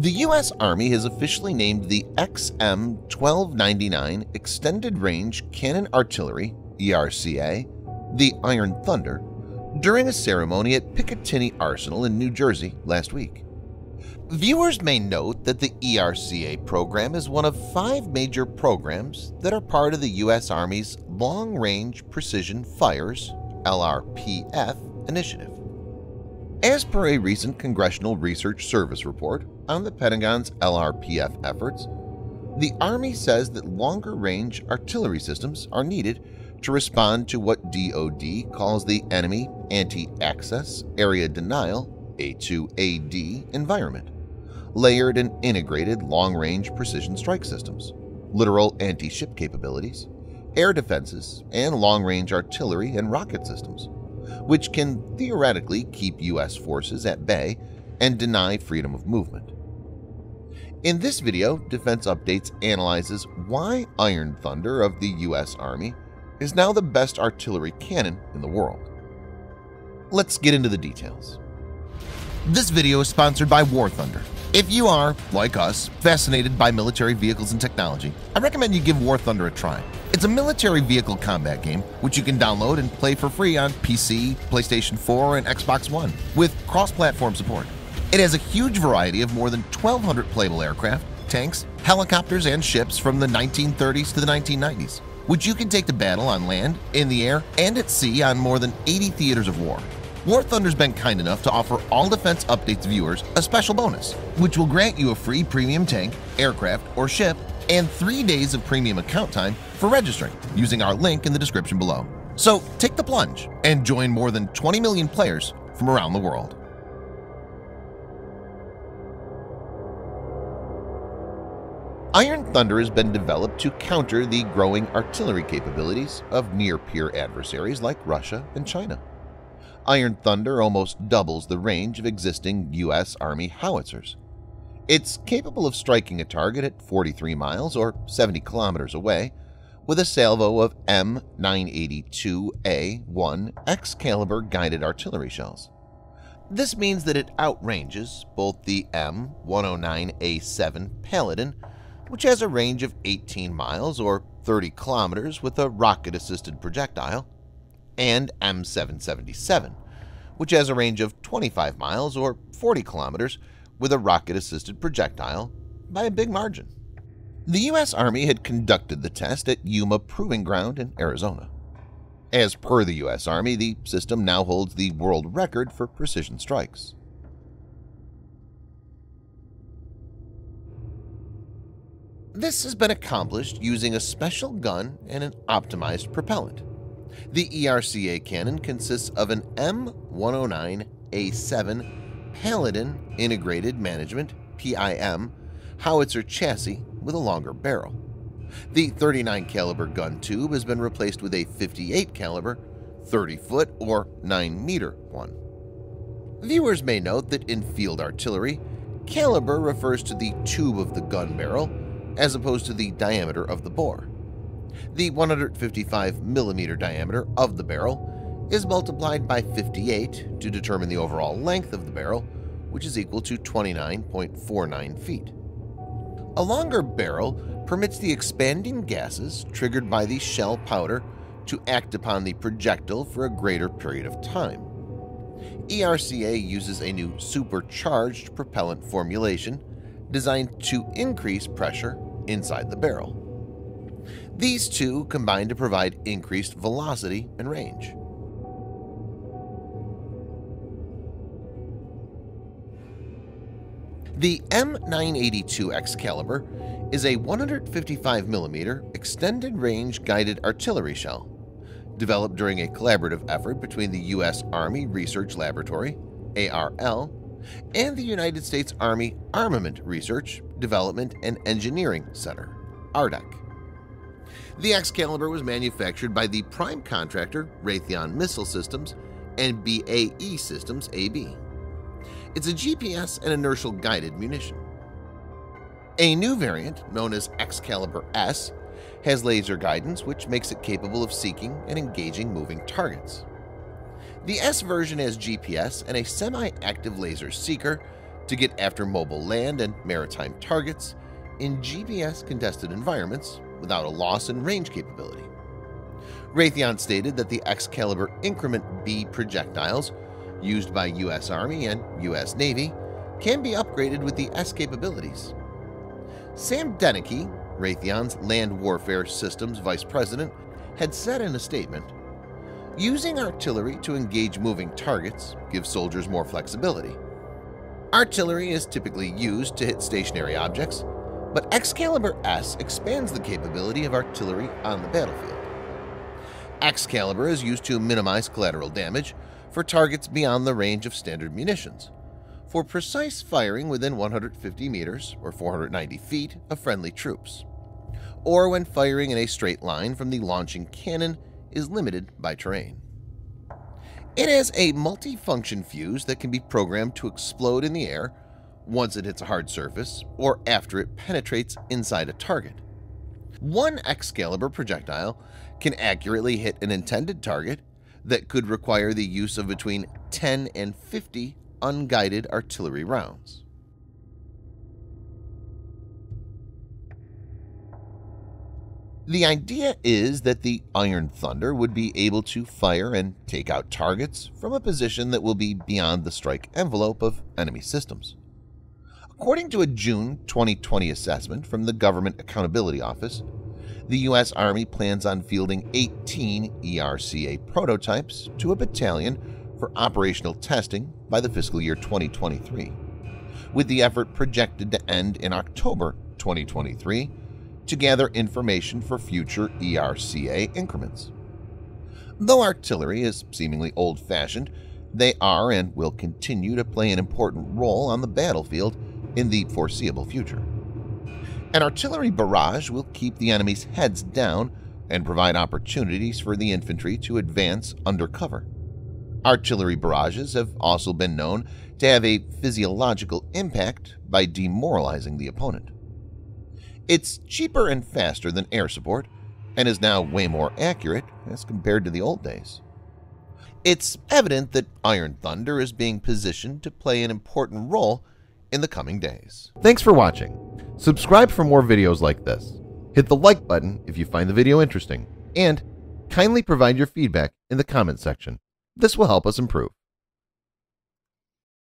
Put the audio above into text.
The U.S. Army has officially named the XM-1299 Extended Range Cannon Artillery ERCA, the Iron Thunder, during a ceremony at Picatinny Arsenal in New Jersey last week. Viewers may note that the ERCA program is one of five major programs that are part of the U.S. Army's Long Range Precision Fires LRPF initiative. As per a recent Congressional Research Service report on the Pentagon's LRPF efforts, the Army says that longer-range artillery systems are needed to respond to what DoD calls the Enemy Anti-Access Area Denial A2AD environment, layered and integrated long-range precision strike systems, littoral anti-ship capabilities, air defenses, and long-range artillery and rocket systems, which can theoretically keep U.S. forces at bay and deny freedom of movement. In this video, Defense Updates analyzes why Iron Thunder of the U.S. Army is now the best artillery cannon in the world. Let's get into the details. This video is sponsored by War Thunder. If you are, like us, fascinated by military vehicles and technology, I recommend you give War Thunder a try. It's a military vehicle combat game which you can download and play for free on PC, PlayStation 4, and Xbox One with cross-platform support. It has a huge variety of more than 1,200 playable aircraft, tanks, helicopters, and ships from the 1930s to the 1990s, which you can take to battle on land, in the air, and at sea on more than 80 theaters of war. War Thunder's been kind enough to offer all Defense Updates viewers a special bonus, which will grant you a free premium tank, aircraft, or ship and three days of premium account time for registering using our link in the description below. So take the plunge and join more than 20 million players from around the world. Thunder has been developed to counter the growing artillery capabilities of near-peer adversaries like Russia and China. Iron Thunder almost doubles the range of existing U.S. Army howitzers. It's capable of striking a target at 43 miles or 70 kilometers away with a salvo of M982A1 Excalibur guided artillery shells. This means that it outranges both the M109A7 Paladin which has a range of 18 miles or 30 kilometers with a rocket-assisted projectile, and M777, which has a range of 25 miles or 40 kilometers with a rocket-assisted projectile by a big margin. The U.S. Army had conducted the test at Yuma Proving Ground in Arizona. As per the U.S. Army, the system now holds the world record for precision strikes. This has been accomplished using a special gun and an optimized propellant. The ERCA cannon consists of an M109A7 Paladin Integrated Management PIM howitzer chassis with a longer barrel. The 39 caliber gun tube has been replaced with a 58 caliber 30 foot or 9 meter one. Viewers may note that in field artillery, caliber refers to the tube of the gun barrel as opposed to the diameter of the bore. The 155 millimeter diameter of the barrel is multiplied by 58 to determine the overall length of the barrel, which is equal to 29.49 feet. A longer barrel permits the expanding gases triggered by the shell powder to act upon the projectile for a greater period of time. ERCA uses a new supercharged propellant formulation designed to increase pressure inside the barrel. These two combine to provide increased velocity and range. The M982 Excalibur is a 155mm extended-range guided artillery shell, developed during a collaborative effort between the U.S. Army Research Laboratory ARL and the United States Army Armament Research, Development and Engineering Center ARDEC. The Excalibur was manufactured by the prime contractor Raytheon Missile Systems and BAE Systems AB. It's a GPS and inertial guided munition. A new variant, known as Excalibur S, has laser guidance which makes it capable of seeking and engaging moving targets. The S version has GPS and a semi-active laser seeker to get after mobile land and maritime targets in GPS-contested environments without a loss in range capability. Raytheon stated that the Excalibur Increment B projectiles used by U.S. Army and U.S. Navy can be upgraded with the S capabilities. Sam Deneke, Raytheon's Land Warfare Systems Vice President, had said in a statement, Using artillery to engage moving targets gives soldiers more flexibility. Artillery is typically used to hit stationary objects, but Excalibur S expands the capability of artillery on the battlefield. Excalibur is used to minimize collateral damage for targets beyond the range of standard munitions, for precise firing within 150 meters or 490 feet of friendly troops, or when firing in a straight line from the launching cannon is limited by terrain. It has a multi-function fuse that can be programmed to explode in the air once it hits a hard surface or after it penetrates inside a target. One Excalibur projectile can accurately hit an intended target that could require the use of between 10 and 50 unguided artillery rounds. The idea is that the Iron Thunder would be able to fire and take out targets from a position that will be beyond the strike envelope of enemy systems. According to a June 2020 assessment from the Government Accountability Office, the U.S. Army plans on fielding 18 ERCA prototypes to a battalion for operational testing by the fiscal year 2023, with the effort projected to end in October 2023 to gather information for future ERCA increments. Though artillery is seemingly old-fashioned, they are and will continue to play an important role on the battlefield in the foreseeable future. An artillery barrage will keep the enemy's heads down and provide opportunities for the infantry to advance under cover. Artillery barrages have also been known to have a physiological impact by demoralizing the opponent. It's cheaper and faster than air support and is now way more accurate as compared to the old days. It's evident that Iron Thunder is being positioned to play an important role in the coming days. Thanks for watching. Subscribe for more videos like this. Hit the like button if you find the video interesting, and kindly provide your feedback in the comment section. This will help us improve.